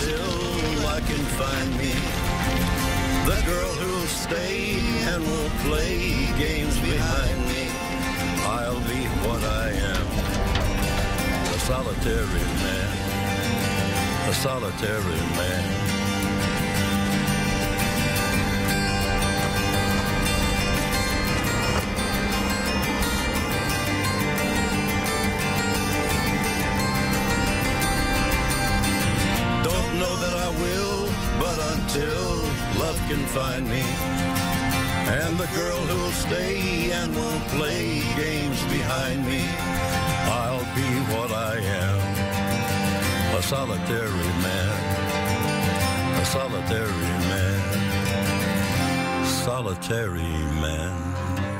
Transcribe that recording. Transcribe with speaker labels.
Speaker 1: till I can find me the girl who'll stay and will play games behind me. I'll be what I am, a solitary man, a solitary man. Until love can find me. And the girl who'll stay and won't play games behind me. I'll be what I am, a solitary man, a solitary man, solitary man.